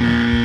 Mm.